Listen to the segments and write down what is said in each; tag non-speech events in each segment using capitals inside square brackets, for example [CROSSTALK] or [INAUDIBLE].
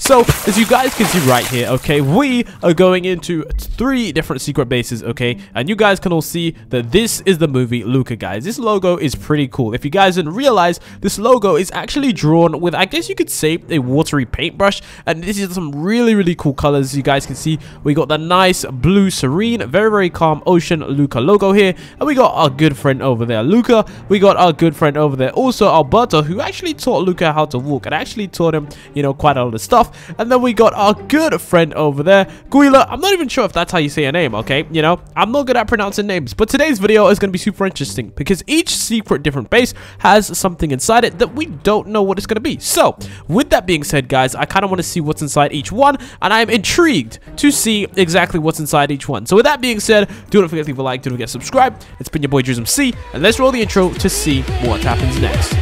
So, as you guys can see right here, okay, we are going into three different secret bases, okay, and you guys can all see that this is the movie Luca, guys. This logo is pretty cool. If you guys didn't realize, this logo is actually drawn with, I guess you could say, a watery paintbrush, and this is some really, really cool colors. You guys can see we got the nice blue, serene, very, very calm ocean Luca logo here, and we got our good friend over there, Luca. We got our good friend over there, also Alberto, who actually taught Luca how to walk, and actually taught him, you know, quite a lot of stuff. And then we got our good friend over there, Guila. I'm not even sure if that's how you say a name, okay? You know, I'm not good at pronouncing names. But today's video is going to be super interesting because each secret different base has something inside it that we don't know what it's going to be. So, with that being said, guys, I kind of want to see what's inside each one. And I'm intrigued to see exactly what's inside each one. So, with that being said, do not forget to leave a like, do not forget to subscribe. It's been your boy Drewsmc, and let's roll the intro to see what happens next.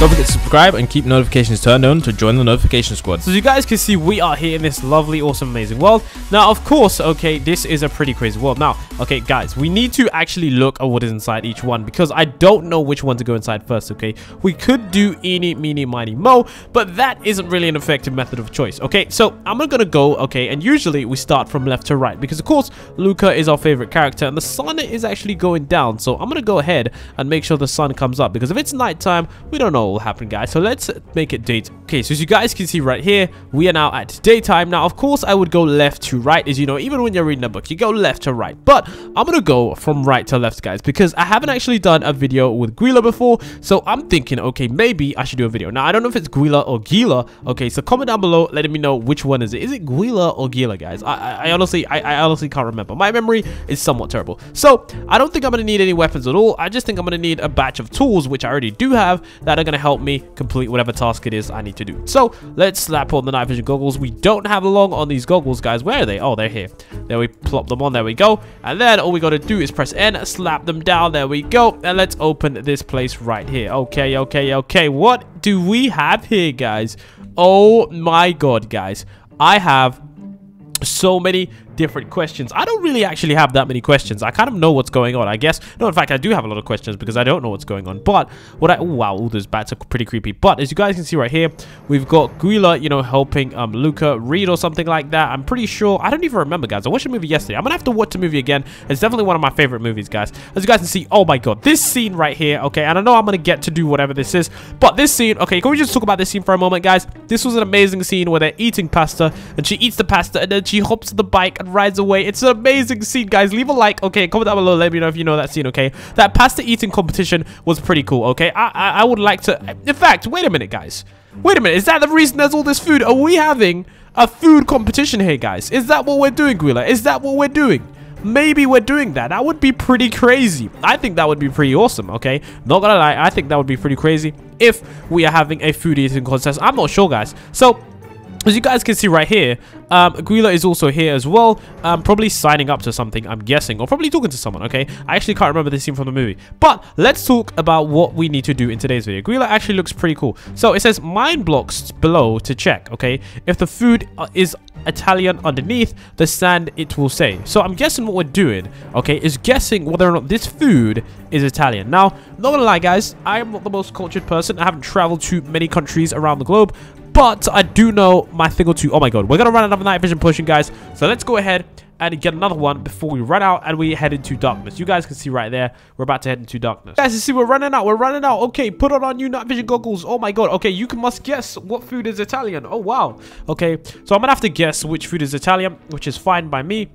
Don't forget to subscribe and keep notifications turned on to join the notification squad. So as you guys can see, we are here in this lovely, awesome, amazing world. Now, of course, okay, this is a pretty crazy world. Now, okay, guys, we need to actually look at what is inside each one because I don't know which one to go inside first, okay? We could do eeny, meeny, miny, mo, but that isn't really an effective method of choice, okay? So I'm to go, okay, and usually we start from left to right because, of course, Luca is our favorite character and the sun is actually going down. So I'm to go ahead and make sure the sun comes up because if it's nighttime, we don't know what will happen, guys. So let's make it date Okay, so as you guys can see right here, we are now at daytime. Now, of course, I would go left to right. As you know, even when you're reading a book, you go left to right. But I'm to go from right to left, guys, because I haven't actually done a video with Guila before. So I'm thinking, okay, maybe I should do a video. Now, I don't know if it's Guila or Gila. Okay, so comment down below letting me know which one is it. Is it Guila or Gila, guys? I, I, I honestly, I, I honestly can't remember. My memory is somewhat terrible. So I don't think I'm to need any weapons at all. I just think I'm to need a batch of tools, which I already do have, that are going to help me complete whatever task it is I need to do. So let's slap on the night vision goggles. We don't have long on these goggles, guys. Where are they? Oh, they're here. There we plop them on. There we go. And then all we got to do is press N, slap them down. There we go. And let's open this place right here. Okay, okay, okay. What do we have here, guys? Oh my god, guys. I have so many different questions. I don't really actually have that many questions. I kind of know what's going on, I guess. No, in fact, I do have a lot of questions because I don't know what's going on. But what I... Oh, wow, all those bats are pretty creepy. But as you guys can see right here, we've got Guila, you know, helping um, Luca read or something like that. I'm pretty sure... I don't even remember, guys. I watched a movie yesterday. I'm going to have to watch the movie again. It's definitely one of my favorite movies, guys. As you guys can see, oh my god, this scene right here, okay, and I know I'm going to get to do whatever this is, but this scene, okay, can we just talk about this scene for a moment, guys? This was an amazing scene where they're eating pasta, and she eats the pasta, and then she hops the bike rides away. It's an amazing scene, guys. Leave a like, okay? Comment down below. Let me know if you know that scene, okay? That pasta eating competition was pretty cool, okay? I, I, I would like to... In fact, wait a minute, guys. Wait a minute. Is that the reason there's all this food? Are we having a food competition here, guys? Is that what we're doing, Guila? Is that what we're doing? maybe we're doing that. That would be pretty crazy. I think that would be pretty awesome, okay? Not gonna lie, I think that would be pretty crazy if we are having a food eating contest. I'm not sure, guys. So, as you guys can see right here, um, is also here as well, um, probably signing up to something, I'm guessing, or probably talking to someone, okay? I actually can't remember this scene from the movie. But let's talk about what we need to do in today's video. Guila actually looks pretty cool. So it says mine blocks below to check, okay? If the food uh, is Italian underneath the sand it will say. So I'm guessing what we're doing, okay, is guessing whether or not this food is Italian. Now, not gonna lie guys, I am not the most cultured person. I haven't traveled to many countries around the globe, but I do know my thing or two. Oh my god, we're gonna run another night vision potion, guys. So let's go ahead and get another one before we run out and we head into darkness. You guys can see right there, we're about to head into darkness. Guys, you see, we're running out. We're running out. Okay, put on our new night vision goggles. Oh my god. Okay, you can must guess what food is Italian. Oh wow. Okay, so I'm gonna have to guess which food is Italian, which is fine by me.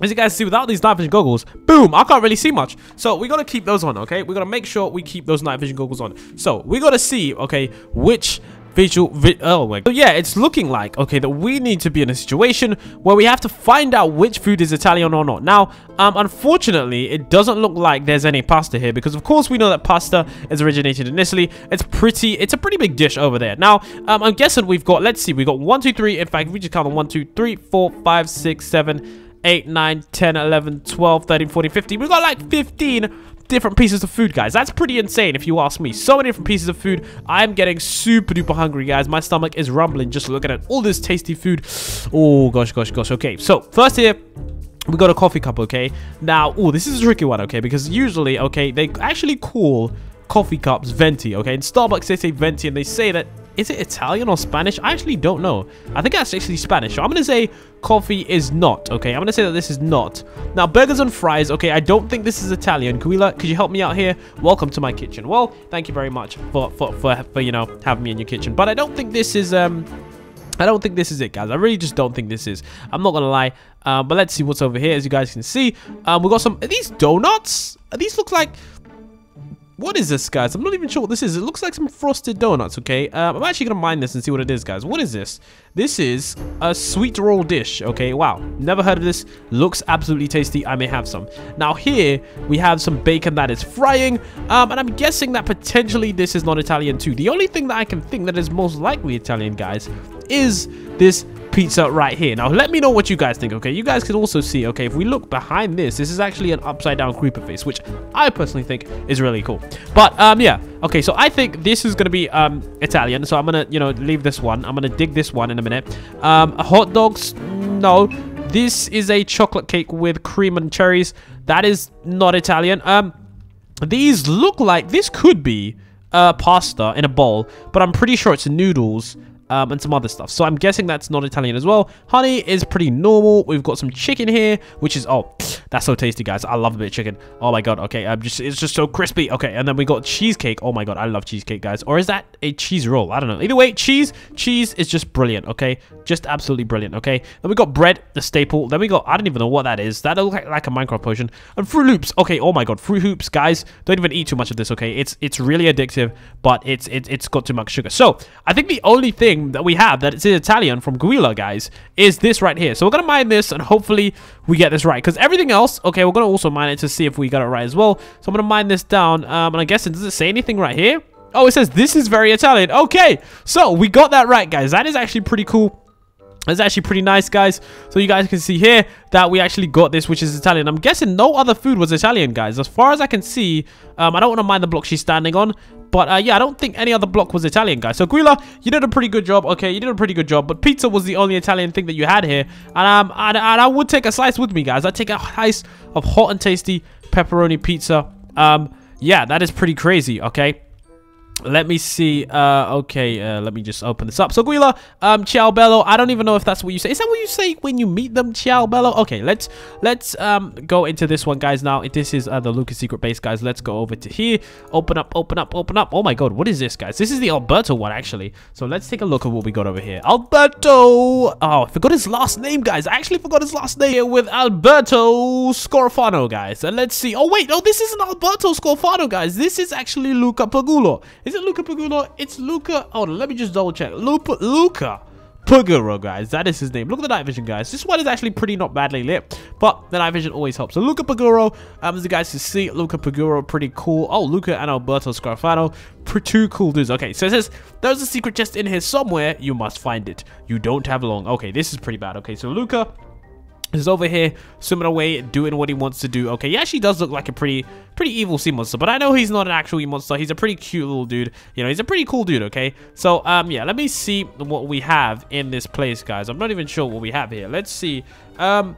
As you guys see, without these night vision goggles, boom, I can't really see much. So we gotta keep those on, okay? We gotta make sure we keep those night vision goggles on. So we gotta see, okay, which visual vi oh my so yeah it's looking like okay that we need to be in a situation where we have to find out which food is italian or not. Now um unfortunately it doesn't look like there's any pasta here because of course we know that pasta is originated in italy. It's pretty it's a pretty big dish over there. Now um i'm guessing we've got let's see we got one two three. In fact we just count on one two three four five six seven 8, 9, 10, 11, 12, 13, 14, 15. We've got like 15 different pieces of food, guys. That's pretty insane if you ask me. So many different pieces of food. I'm getting super duper hungry, guys. My stomach is rumbling just looking at all this tasty food. Oh, gosh, gosh, gosh. Okay, so first here, we got a coffee cup, okay? Now, oh, this is a tricky one, okay? Because usually, okay, they actually call coffee cups, venti, okay? In Starbucks, they say venti, and they say that is it Italian or Spanish? I actually don't know. I think that's actually Spanish. So I'm going to say coffee is not, okay? I'm going to say that this is not. Now, burgers and fries, okay, I don't think this is Italian. Guila, could you help me out here? Welcome to my kitchen. Well, thank you very much for, for, for, for you know, having me in your kitchen. But I don't think this is, um... I don't think this is it, guys. I really just don't think this is. I'm not going to lie. Uh, but let's see what's over here. As you guys can see, um, we got some... These donuts? These look like... What is this, guys? I'm not even sure what this is. It looks like some frosted donuts, okay? Um, I'm actually going to mine this and see what it is, guys. What is this? This is a sweet roll dish, okay? Wow. Never heard of this. Looks absolutely tasty. I may have some. Now, here, we have some bacon that is frying. Um, and I'm guessing that potentially this is not Italian, too. The only thing that I can think that is most likely Italian, guys, is this pizza right here. Now, let me know what you guys think, okay? You guys can also see, okay, if we look behind this, this is actually an upside down creeper face, which I personally think is really cool. But, um, yeah. Okay, so I think this is going to be, um, Italian. So I'm going to, you know, leave this one. I'm going to dig this one in a minute. Um, hot dogs, no. This is a chocolate cake with cream and cherries. That is not Italian. Um, these look like, this could be, uh, pasta in a bowl, but I'm pretty sure it's noodles um, and some other stuff. So I'm guessing that's not Italian as well. Honey is pretty normal. We've got some chicken here, which is, oh, that's so tasty, guys. I love a bit of chicken. Oh my god, okay, I'm just, it's just so crispy. Okay, and then we got cheesecake. Oh my god, I love cheesecake, guys. Or is that a cheese roll? I don't know. Either way, cheese, cheese is just brilliant, okay? Just absolutely brilliant, okay? Then we got bread, the staple. Then we got, I don't even know what that is. That looks like, like a Minecraft potion. And Fruit Loops. Okay, oh my god, Fruit Hoops, guys. Don't even eat too much of this, okay? It's it's really addictive, but it's, it, it's got too much sugar. So, I think the only thing that we have that it's Italian from Guila, guys, is this right here. So we're going to mine this and hopefully we get this right. Because everything else, okay, we're going to also mine it to see if we got it right as well. So I'm going to mine this down. Um, and I guess, it does it say anything right here? Oh, it says this is very Italian. Okay, so we got that right, guys. That is actually pretty cool. It's actually pretty nice, guys. So you guys can see here that we actually got this, which is Italian. I'm guessing no other food was Italian, guys. As far as I can see, um, I don't want to mind the block she's standing on. But uh, yeah, I don't think any other block was Italian, guys. So Guila, you did a pretty good job. Okay, you did a pretty good job. But pizza was the only Italian thing that you had here. And, um, and, and I would take a slice with me, guys. I'd take a slice of hot and tasty pepperoni pizza. Um, yeah, that is pretty crazy, okay? Let me see uh okay uh let me just open this up. So guila um ciao bello i don't even know if that's what you say. Is that what you say when you meet them ciao bello? Okay let's let's um go into this one guys. Now this is uh, the lucas secret base guys. Let's go over to here. Open up open up open up. Oh my god what is this guys? This is the alberto one actually. So let's take a look at what we got over here. Alberto! Oh i forgot his last name guys. I actually forgot his last name. With alberto scorfano guys. And let's see. Oh wait no this isn't alberto scorfano guys. This is actually luca pagulo is it Luca Paguro? It's Luca. Hold on, let me just double check. Luca, Luca Paguro, guys. That is his name. Look at the night vision, guys. This one is actually pretty not badly lit, but the night vision always helps. So Luca Paguro, um, as you guys can see, Luca Paguro, pretty cool. Oh, Luca and Alberto Scorfano, two cool dudes. Okay, so it says, there's a secret chest in here somewhere. You must find it. You don't have long. Okay, this is pretty bad. Okay, so Luca is over here swimming away doing what he wants to do. Okay he actually does look like a pretty pretty evil sea monster but i know he's not an actual sea monster. He's a pretty cute little dude. You know he's a pretty cool dude okay? So um yeah let me see what we have in this place guys. I'm not even sure what we have here. Let's see. Um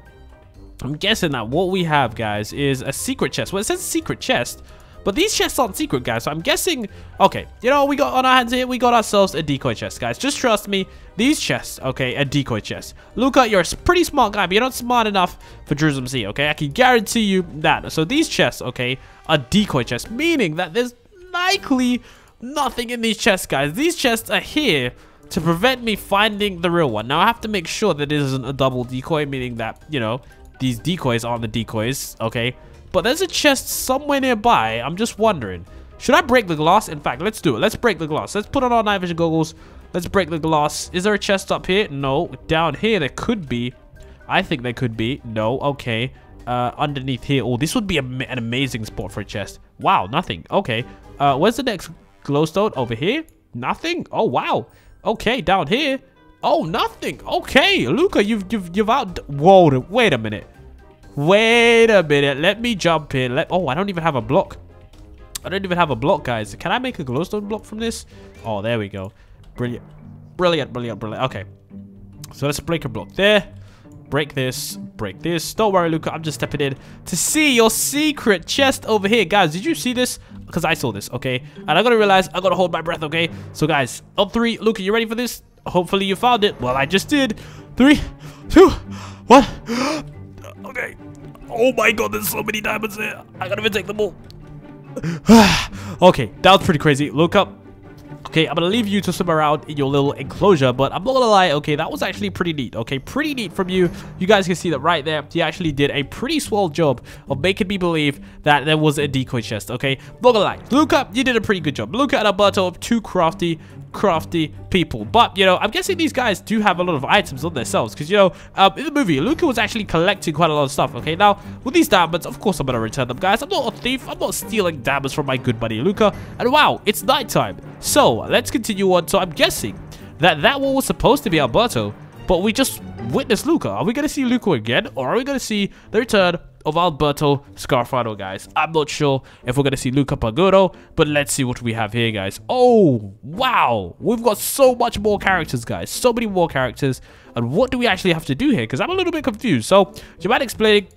i'm guessing that what we have guys is a secret chest. Well it says secret chest but these chests aren't secret, guys, so I'm guessing... Okay, you know we got on our hands here? We got ourselves a decoy chest, guys. Just trust me. These chests, okay, a decoy chest. Luca, you're a pretty smart guy, but you're not smart enough for Drewsmc, okay? I can guarantee you that. So these chests, okay, are decoy chests, meaning that there's likely nothing in these chests, guys. These chests are here to prevent me finding the real one. Now, I have to make sure that it isn't a double decoy, meaning that, you know, these decoys aren't the decoys, okay? But there's a chest somewhere nearby. I'm just wondering. Should I break the glass? In fact, let's do it. Let's break the glass. Let's put on our night vision goggles. Let's break the glass. Is there a chest up here? No. Down here, there could be. I think there could be. No. Okay. Uh, underneath here. Oh, this would be an amazing spot for a chest. Wow, nothing. Okay. Uh, where's the next glowstone? Over here? Nothing? Oh, wow. Okay, down here. Oh, nothing. Okay, Luca, you've you've you've out. Whoa, wait a minute. Wait a minute. Let me jump in. Let Oh, I don't even have a block. I don't even have a block, guys. Can I make a glowstone block from this? Oh, there we go. Brilliant. Brilliant, brilliant, brilliant. Okay. So let's break a block there. Break this. break this. Don't worry, Luca. I'm just stepping in to see your secret chest over here. Guys, did you see this? Because I saw this, okay? And I gotta realize I gotta hold my breath, okay? So, guys, up three. Luca, you ready for this? Hopefully you found it. Well, I just did. Three, two, one. Oh my god, there's so many diamonds there. I gotta take them all. [SIGHS] okay, that was pretty crazy. Look up. Okay, I'm gonna leave you to swim around in your little enclosure, but I'm not gonna lie, okay, that was actually pretty neat, okay? Pretty neat from you. You guys can see that right there, He actually did a pretty swell job of making me believe that there was a decoy chest, okay? Not gonna lie, Luca, you did a pretty good job. Luca and Alberto, two crafty, crafty people. But, you know, I'm guessing these guys do have a lot of items on themselves. Because, you know, um, in the movie, Luca was actually collecting quite a lot of stuff. Okay, now, with these diamonds, of course I'm going to return them, guys. I'm not a thief. I'm not stealing diamonds from my good buddy Luca. And wow, it's nighttime. So, let's continue on. So, I'm guessing that that one was supposed to be Alberto. But we just witnessed Luca. Are we going to see Luca again? Or are we going to see the return of Alberto Scorfano, guys. I'm not sure if we're going to see Luca Paguro, but let's see what we have here, guys. Oh, wow. We've got so much more characters, guys. So many more characters. And what do we actually have to do here? Because I'm a little bit confused. So, you mind explaining?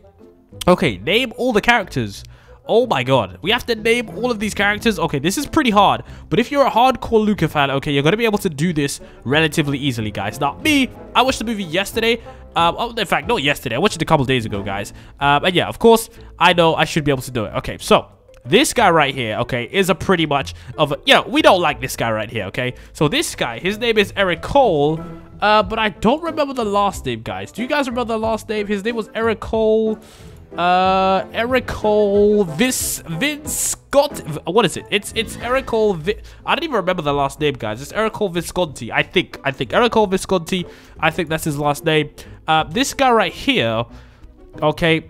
Okay, name all the characters. Oh my god. We have to name all of these characters. Okay, this is pretty hard. But if you're a hardcore Luca fan, okay, you're going to be able to do this relatively easily, guys. Not me. I watched the movie yesterday. Um, oh, in fact, not yesterday. I watched it a couple days ago, guys. Um, and yeah, of course, I know I should be able to do it. Okay, so this guy right here, okay, is a pretty much of a, you know, we don't like this guy right here, okay? So this guy, his name is Eric Cole, uh, but I don't remember the last name, guys. Do you guys remember the last name? His name was Eric Cole. Uh, Ericol Vis Scott. What is it? It's it's Ericol. Vi I don't even remember the last name, guys. It's Ericol Visconti. I think. I think Ericol Visconti. I think that's his last name. Uh, this guy right here. Okay.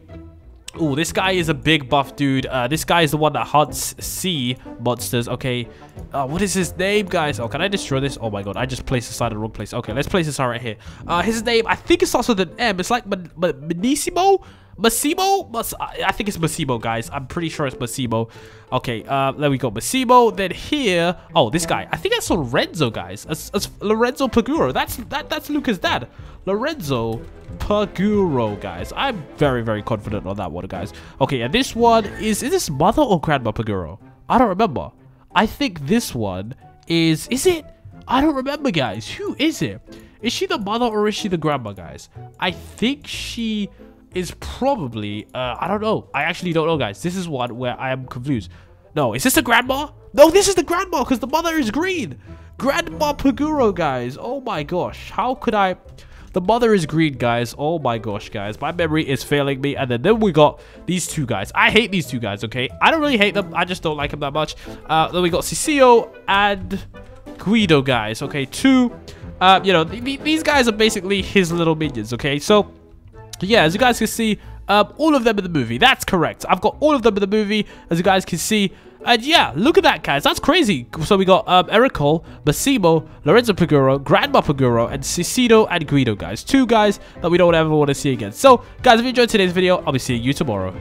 Oh, this guy is a big buff dude. Uh, this guy is the one that hunts sea monsters. Okay. Uh, what is his name, guys? Oh, can I destroy this? Oh my god, I just placed the side in the wrong place. Okay, let's place this right here. Uh, his name, I think it starts with an M. It's like Benissimo. Massimo? Mas I think it's Massimo, guys. I'm pretty sure it's Massimo. Okay, uh, there we go. Massimo. Then here, oh, this guy. I think that's Lorenzo, guys. That's, that's Lorenzo Paguro. That's that. That's Luca's dad. Lorenzo Paguro, guys. I'm very, very confident on that one, guys. Okay, and this one is is this mother or grandma Paguro? I don't remember. I think this one is is it? I don't remember, guys. Who is it? Is she the mother or is she the grandma, guys? I think she is probably, uh, I don't know. I actually don't know, guys. This is one where I am confused. No, is this the grandma? No, this is the grandma because the mother is green. Grandma Paguro, guys. Oh my gosh. How could I... The mother is green, guys. Oh my gosh, guys. My memory is failing me. And then, then we got these two guys. I hate these two guys, okay? I don't really hate them. I just don't like them that much. Uh, then we got Ciccio and Guido, guys. Okay, two. Uh, you know, th these guys are basically his little minions, okay? So, yeah, as you guys can see, um, all of them in the movie. That's correct. I've got all of them in the movie, as you guys can see. And yeah, look at that, guys. That's crazy. So we got um, Eric Cole, Massimo, Lorenzo Paguro, Grandma Paguro, and Ciccio and Guido, guys. Two guys that we don't ever want to see again. So, guys, if you enjoyed today's video, I'll be seeing you tomorrow.